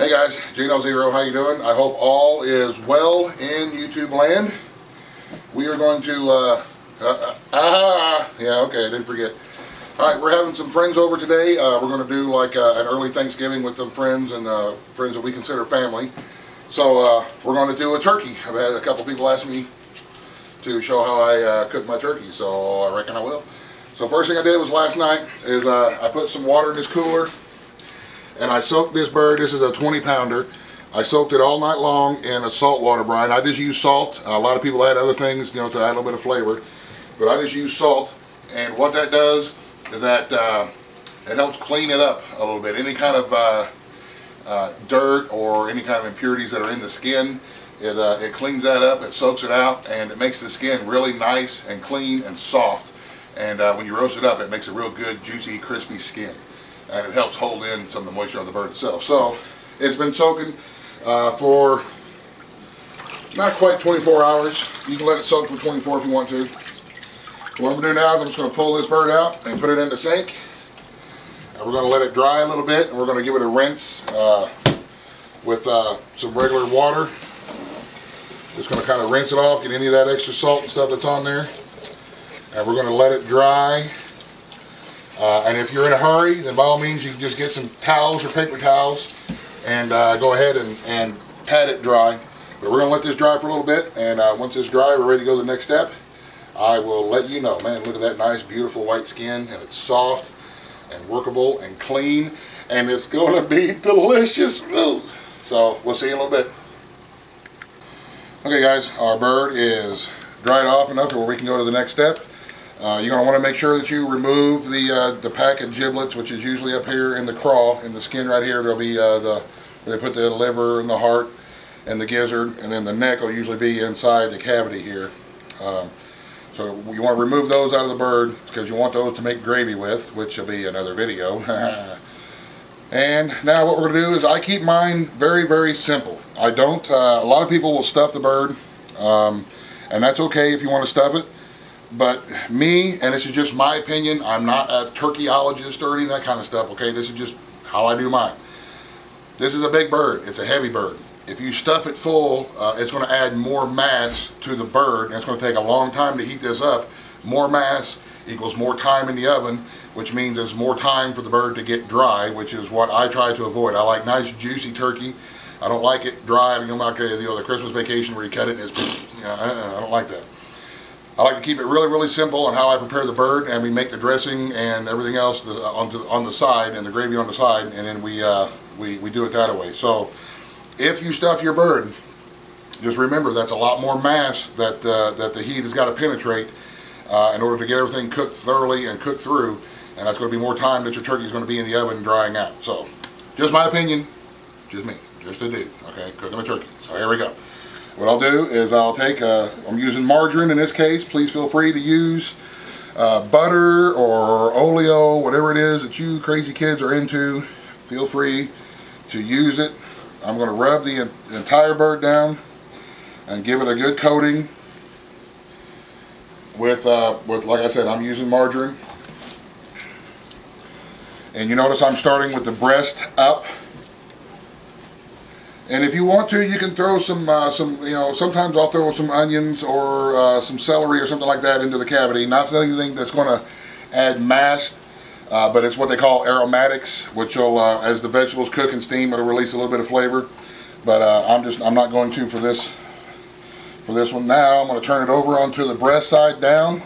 Hey guys, Gino Zero, how you doing? I hope all is well in YouTube land. We are going to, uh, uh, ah, yeah, okay, I didn't forget. All right, we're having some friends over today. Uh, we're going to do like uh, an early Thanksgiving with some friends and uh, friends that we consider family. So uh, we're going to do a turkey. I've had a couple people ask me to show how I uh, cook my turkey, so I reckon I will. So first thing I did was last night is uh, I put some water in this cooler and I soaked this bird. This is a 20 pounder. I soaked it all night long in a salt water brine. I just use salt. A lot of people add other things, you know, to add a little bit of flavor. But I just use salt. And what that does is that uh, it helps clean it up a little bit. Any kind of uh, uh, dirt or any kind of impurities that are in the skin, it, uh, it cleans that up, it soaks it out, and it makes the skin really nice and clean and soft. And uh, when you roast it up, it makes a real good, juicy, crispy skin and it helps hold in some of the moisture on the bird itself. So it's been soaking uh, for not quite 24 hours. You can let it soak for 24 if you want to. What I'm going to do now is I'm just going to pull this bird out and put it in the sink. And we're going to let it dry a little bit and we're going to give it a rinse uh, with uh, some regular water. Just going to kind of rinse it off, get any of that extra salt and stuff that's on there. And we're going to let it dry uh, and if you're in a hurry, then by all means you can just get some towels or paper towels and uh, go ahead and, and pat it dry. But we're going to let this dry for a little bit, and uh, once it's dry, we're ready to go to the next step. I will let you know. Man, look at that nice, beautiful white skin, and it's soft and workable and clean, and it's going to be delicious. Ooh. So we'll see you in a little bit. Okay, guys, our bird is dried off enough where we can go to the next step. Uh, you're going to want to make sure that you remove the uh, the pack of giblets, which is usually up here in the craw, in the skin right here. There'll be uh, the they put the liver and the heart and the gizzard, and then the neck will usually be inside the cavity here. Um, so you want to remove those out of the bird because you want those to make gravy with, which will be another video. and now what we're going to do is I keep mine very, very simple. I don't, uh, a lot of people will stuff the bird, um, and that's okay if you want to stuff it. But me, and this is just my opinion, I'm not a turkeyologist or any of that kind of stuff, okay? This is just how I do mine. This is a big bird. It's a heavy bird. If you stuff it full, uh, it's going to add more mass to the bird, and it's going to take a long time to heat this up. More mass equals more time in the oven, which means it's more time for the bird to get dry, which is what I try to avoid. I like nice, juicy turkey. I don't like it dry, know, like the, you know, the Christmas vacation where you cut it and it's, you know, I don't like that. I like to keep it really, really simple on how I prepare the bird, and we make the dressing and everything else the, on, the, on the side, and the gravy on the side, and then we, uh, we, we do it that way. So if you stuff your bird, just remember that's a lot more mass that, uh, that the heat has got to penetrate uh, in order to get everything cooked thoroughly and cooked through, and that's going to be more time that your turkey is going to be in the oven drying out. So just my opinion, just me, just a dude, okay, cooking a turkey. So here we go. What I'll do is I'll take, I'm using margarine in this case. Please feel free to use uh, butter or oleo, whatever it is that you crazy kids are into. Feel free to use it. I'm going to rub the entire bird down and give it a good coating with, uh, with like I said, I'm using margarine. And you notice I'm starting with the breast up and if you want to, you can throw some, uh, some you know, sometimes I'll throw some onions or uh, some celery or something like that into the cavity. Not anything that's going to add mass, uh, but it's what they call aromatics, which will, uh, as the vegetables cook and steam, it'll release a little bit of flavor. But uh, I'm just, I'm not going to for this, for this one. Now I'm going to turn it over onto the breast side down.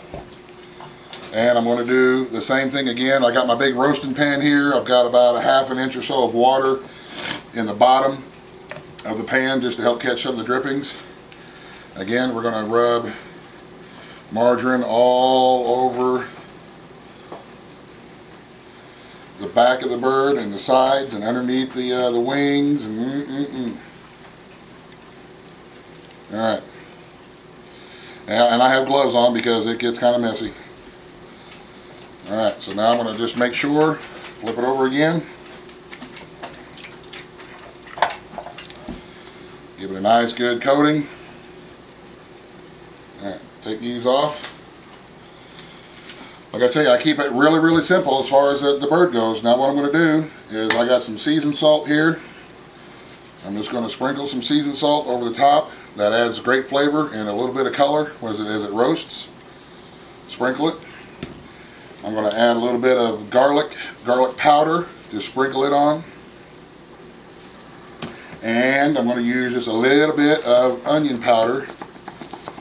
And I'm going to do the same thing again. I got my big roasting pan here. I've got about a half an inch or so of water in the bottom of the pan just to help catch some of the drippings. Again, we're going to rub margarine all over the back of the bird and the sides and underneath the uh, the wings and mm -mm -mm. all right and I have gloves on because it gets kind of messy all right so now I'm going to just make sure flip it over again Give it a nice good coating. Take these off. Like I say, I keep it really, really simple as far as the, the bird goes. Now what I'm going to do is I got some seasoned salt here. I'm just going to sprinkle some seasoned salt over the top. That adds great flavor and a little bit of color as it, as it roasts. Sprinkle it. I'm going to add a little bit of garlic, garlic powder. Just sprinkle it on. And I'm going to use just a little bit of onion powder.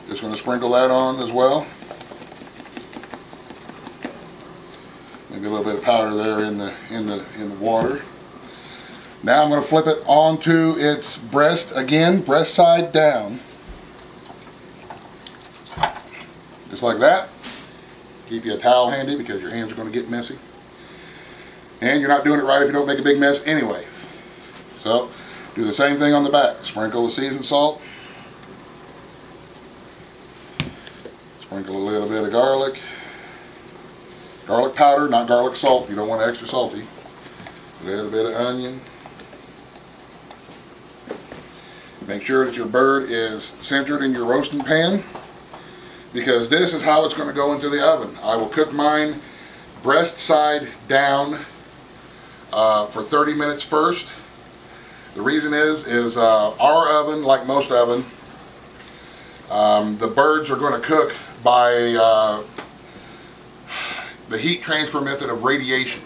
Just going to sprinkle that on as well. Maybe a little bit of powder there in the in the in the water. Now I'm going to flip it onto its breast again, breast side down. Just like that. Keep you a towel handy because your hands are going to get messy. And you're not doing it right if you don't make a big mess anyway. So, do the same thing on the back. Sprinkle the seasoned salt. Sprinkle a little bit of garlic. Garlic powder, not garlic salt. You don't want extra salty. A little bit of onion. Make sure that your bird is centered in your roasting pan because this is how it's going to go into the oven. I will cook mine breast side down uh, for 30 minutes first. The reason is, is uh, our oven, like most oven, um, the birds are going to cook by uh, the heat transfer method of radiation,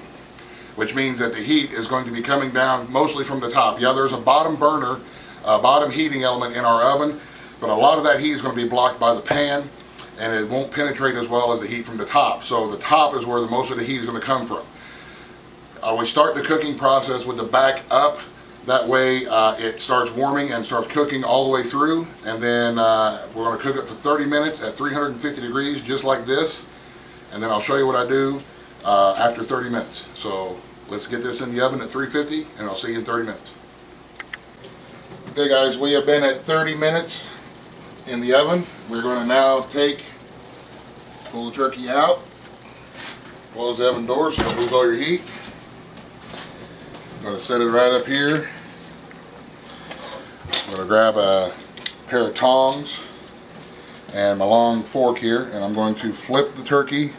which means that the heat is going to be coming down mostly from the top. Yeah, there's a bottom burner uh, bottom heating element in our oven, but a lot of that heat is going to be blocked by the pan and it won't penetrate as well as the heat from the top. So the top is where the most of the heat is going to come from. Uh, we start the cooking process with the back up. That way uh, it starts warming and starts cooking all the way through. And then uh, we're going to cook it for 30 minutes at 350 degrees, just like this. And then I'll show you what I do uh, after 30 minutes. So let's get this in the oven at 350 and I'll see you in 30 minutes. Okay guys, we have been at 30 minutes in the oven. We're going to now take, pull the turkey out, close the oven door so don't lose all your heat. I'm going to set it right up here. I'm going to grab a pair of tongs and my long fork here and I'm going to flip the turkey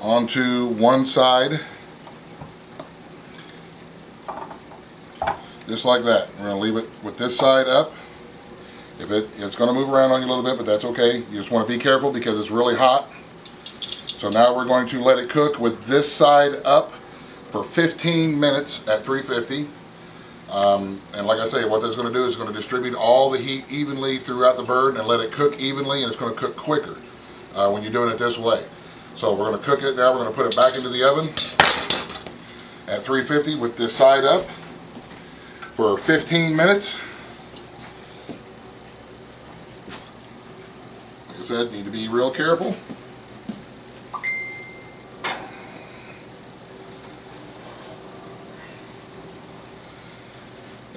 onto one side just like that. We're going to leave it with this side up. If it, it's going to move around on you a little bit, but that's okay. You just want to be careful because it's really hot. So now we're going to let it cook with this side up for 15 minutes at 350. Um, and like I say, what that's going to do is going to distribute all the heat evenly throughout the bird and let it cook evenly and it's going to cook quicker uh, when you're doing it this way. So we're going to cook it now. We're going to put it back into the oven at 350 with this side up for 15 minutes. Like I said, need to be real careful.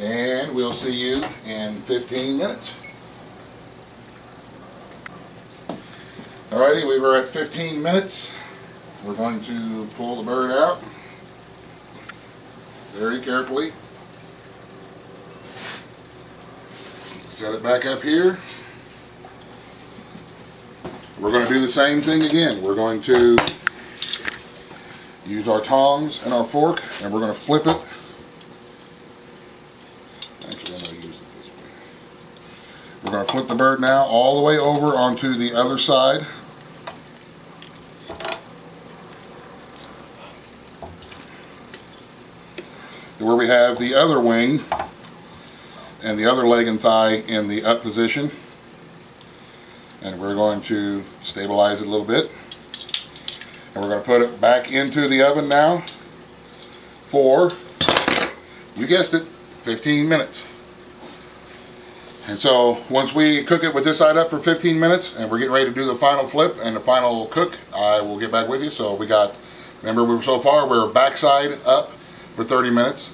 And we'll see you in 15 minutes. Alrighty, we were at 15 minutes. We're going to pull the bird out very carefully. set it back up here. We're going to do the same thing again. We're going to use our tongs and our fork and we're going to flip it. Actually, I'm going to use it this way. We're going to flip the bird now all the way over onto the other side. Where we have the other wing and the other leg and thigh in the up position. And we're going to stabilize it a little bit. And we're going to put it back into the oven now for, you guessed it, 15 minutes. And so once we cook it with this side up for 15 minutes and we're getting ready to do the final flip and the final cook, I will get back with you. So we got, remember we were so far we're backside up for 30 minutes,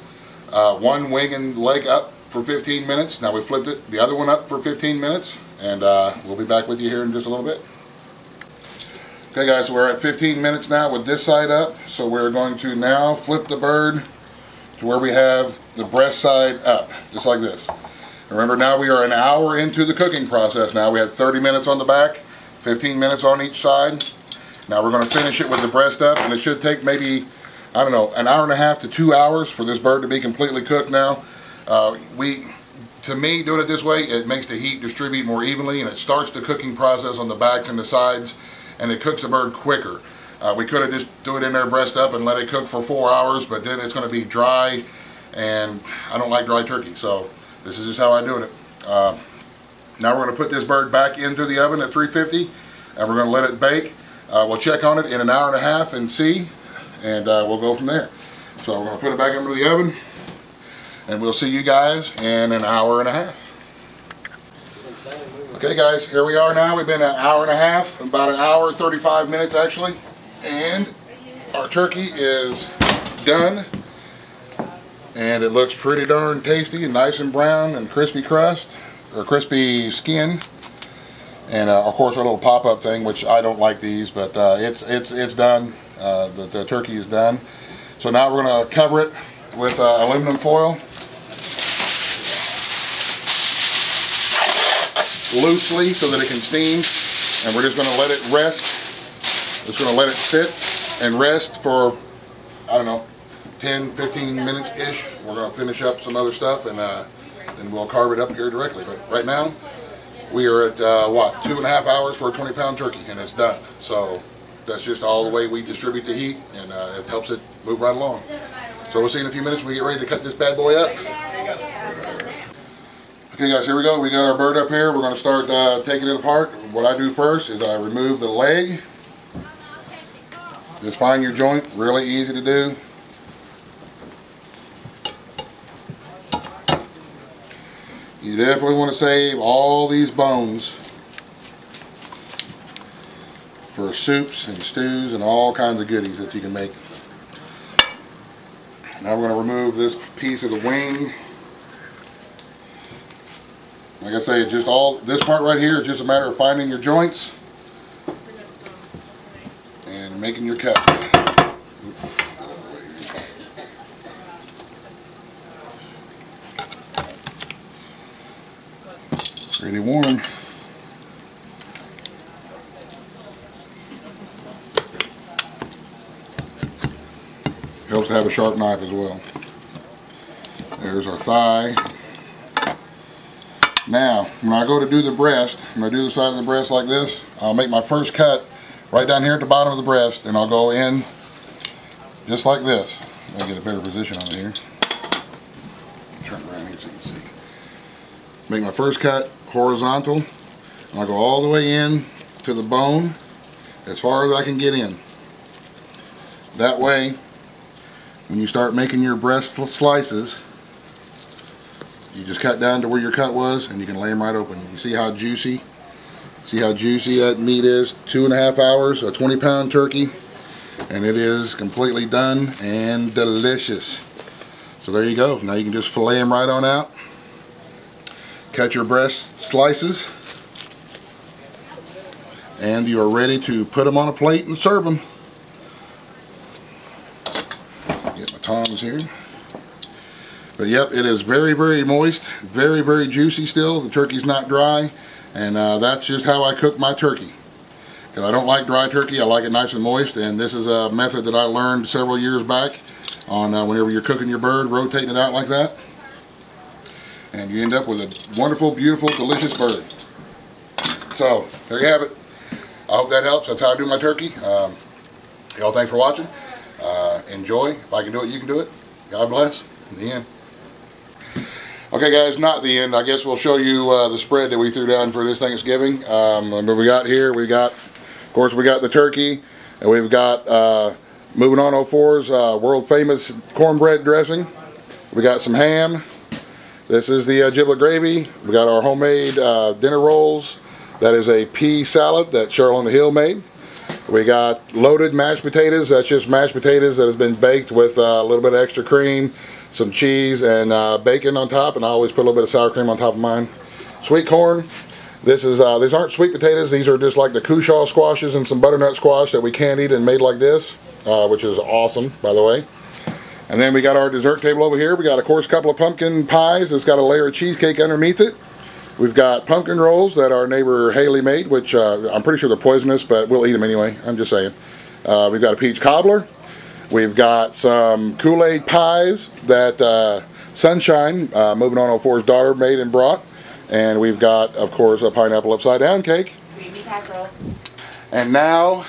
uh, one wing and leg up for 15 minutes. Now we flipped it, the other one up for 15 minutes, and uh, we'll be back with you here in just a little bit. Okay guys, so we're at 15 minutes now with this side up. So we're going to now flip the bird to where we have the breast side up, just like this. Remember now we are an hour into the cooking process now. We had 30 minutes on the back, 15 minutes on each side. Now we're going to finish it with the breast up, and it should take maybe, I don't know, an hour and a half to two hours for this bird to be completely cooked now. Uh, we, to me, doing it this way, it makes the heat distribute more evenly and it starts the cooking process on the backs and the sides and it cooks the bird quicker. Uh, we could have just do it in there breast up and let it cook for four hours, but then it's going to be dry and I don't like dry turkey. So this is just how I do it. Uh, now we're going to put this bird back into the oven at 350 and we're going to let it bake. Uh, we'll check on it in an hour and a half and see and uh, we'll go from there. So we're going to put it back into the oven and we'll see you guys in an hour and a half. Okay guys, here we are now. We've been an hour and a half, about an hour, 35 minutes actually. And our turkey is done. And it looks pretty darn tasty and nice and brown and crispy crust, or crispy skin. And uh, of course our little pop-up thing, which I don't like these, but uh, it's, it's, it's done. Uh, the, the turkey is done. So now we're going to cover it with uh, aluminum foil. Loosely so that it can steam. And we're just going to let it rest. Just going to let it sit and rest for, I don't know, 10, 15 minutes-ish. We're going to finish up some other stuff and uh, then we'll carve it up here directly. But right now, we are at, uh, what, two and a half hours for a 20-pound turkey and it's done. So that's just all the way we distribute the heat and uh, it helps it move right along. So we'll see in a few minutes when we get ready to cut this bad boy up. Okay guys, here we go. We got our bird up here. We're going to start uh, taking it apart. What I do first is I remove the leg. Just find your joint, really easy to do. You definitely want to save all these bones for soups and stews and all kinds of goodies that you can make. Now we're going to remove this piece of the wing. Like I say, just all this part right here is just a matter of finding your joints and making your cut. Pretty warm. Helps to have a sharp knife as well. There's our thigh. Now, when I go to do the breast, I'm going to do the side of the breast like this, I'll make my first cut right down here at the bottom of the breast, and I'll go in just like this. I'll get a better position on here. Turn around here so you can see. Make my first cut horizontal, and I'll go all the way in to the bone as far as I can get in. That way, when you start making your breast slices, you just cut down to where your cut was and you can lay them right open. You see how juicy, see how juicy that meat is? Two and a half hours, a 20 pound turkey, and it is completely done and delicious. So there you go. Now you can just fillet them right on out. Cut your breast slices. And you are ready to put them on a plate and serve them. Get my tongs here. But yep, it is very, very moist, very, very juicy still. The turkey's not dry, and uh, that's just how I cook my turkey. Because I don't like dry turkey, I like it nice and moist, and this is a method that I learned several years back on uh, whenever you're cooking your bird, rotating it out like that. And you end up with a wonderful, beautiful, delicious bird. So, there you have it. I hope that helps. That's how I do my turkey. Um, y'all thanks for watching. Uh, enjoy. If I can do it, you can do it. God bless. In the end. Okay, guys, not the end. I guess we'll show you uh, the spread that we threw down for this Thanksgiving. Um, we got here, we got, of course, we got the turkey, and we've got uh, Moving On 04's uh, world famous cornbread dressing. We got some ham. This is the uh, giblet gravy. We got our homemade uh, dinner rolls. That is a pea salad that Cheryl on the Hill made. We got loaded mashed potatoes. That's just mashed potatoes that has been baked with uh, a little bit of extra cream, some cheese, and uh, bacon on top. And I always put a little bit of sour cream on top of mine. Sweet corn. This is uh, these aren't sweet potatoes. These are just like the Cushaw squashes and some butternut squash that we candied and made like this, uh, which is awesome, by the way. And then we got our dessert table over here. We got, of course, a couple of pumpkin pies. It's got a layer of cheesecake underneath it. We've got pumpkin rolls that our neighbor Haley made, which uh, I'm pretty sure they're poisonous, but we'll eat them anyway. I'm just saying. Uh, we've got a peach cobbler. We've got some Kool-Aid pies that uh, Sunshine, uh, moving on 04's daughter made and brought. And we've got, of course, a pineapple upside down cake. Bean casserole. And now,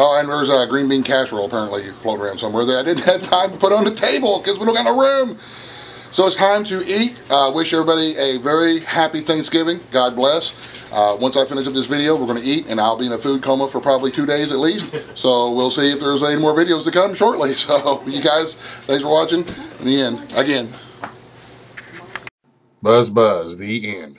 oh, and there's a green bean casserole apparently floating around somewhere that I didn't have time to put on the table because we don't got no room. So it's time to eat. Uh, wish everybody a very happy Thanksgiving. God bless. Uh, once I finish up this video, we're going to eat, and I'll be in a food coma for probably two days at least. So we'll see if there's any more videos to come shortly. So you guys, thanks for watching. In the end, again, buzz buzz, the end.